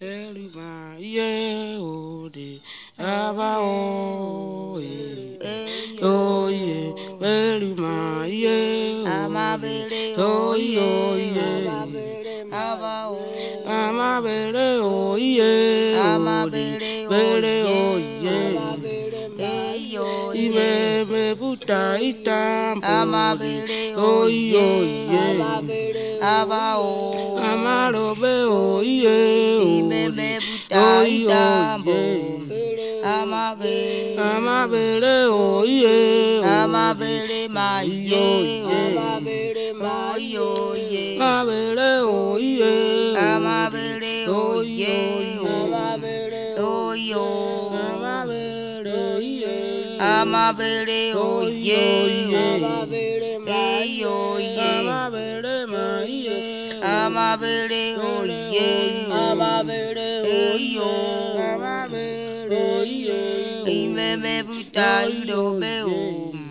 Every man, yeah, oh, aba, oh, yeah, oh, yeah, every man, yeah, ama, bere, oh, yeah, oh, yeah, aba, oh, ama, bere, oh, yeah, ama, bere, oh, yeah, ibe, me, puta, ita, ama, bere, oh, yeah, ama, bere, aba o. amarobe o iye o. ibebe buta itambo. amabere. amabere o iye o. amabere ma iye o. amabere ma iye o iye. amabere o iye o. amabere o ye o. amabere o iye o. amabere o iye. amabere o ye o. amabere oye amabere oye amabere oye ìmẹ̀mẹ̀ bùtà ìlò bẹ́ẹ̀ o.